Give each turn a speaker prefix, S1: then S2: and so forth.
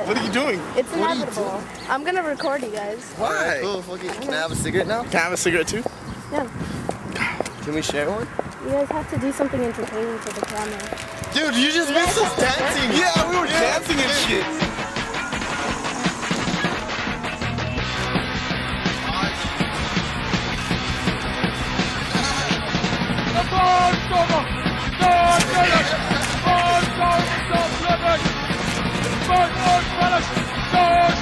S1: what?
S2: What are you doing?
S1: It's
S3: What
S1: inevitable. I'm gonna record you guys.
S2: Why?
S3: Cool, fuck it. Can I have a cigarette now?
S2: Can I have a cigarette too?
S1: Yeah.
S3: Can we share one?
S1: You guys have to do something entertaining for the camera.
S3: Dude, you just missed us dancing.
S2: Yeah, we were dancing and shit.